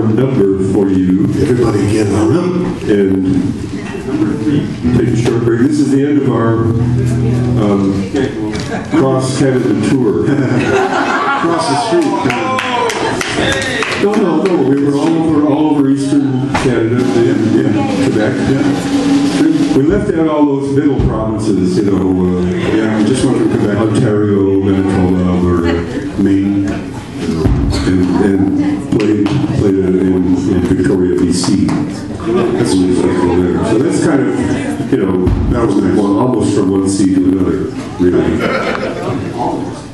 number for you Everybody get on up. and take a short break. This is the end of our um, cross Canada tour. Across the street. No, no, no, we were all over, all over eastern Canada and and Quebec. We left out all those middle provinces, you know, uh, Yeah, I just wanted to back Ontario, Manitoba, or Maine. and, and played, played in, Victoria, BC. That's we from there. So that's kind of, you know, that was nice. Well, almost from one sea to another, really.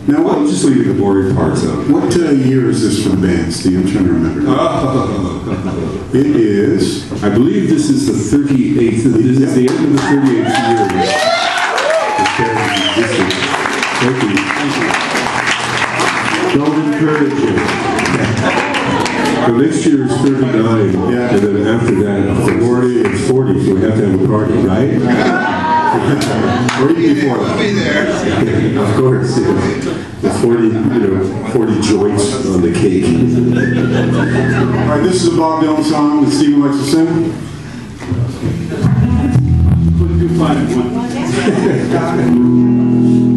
Now, Well, what, just leave the boring parts out. what uh, year is this for the band, Steve? I'm trying to remember. It is, I believe this is the 38th, this is the end of the 38th year. Next year is 39, Yeah. and then after that, 40 is 40, so we have to have a party, right? or even before that. Of course, yes. The 40, you know, 40 joints on the cake. All right, this is a Bob Dylan song that Stephen likes to sing. Put You